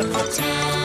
Tchau. town.